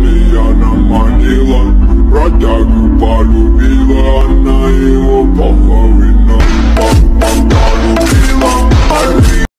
Mariana Manila Radagu Baru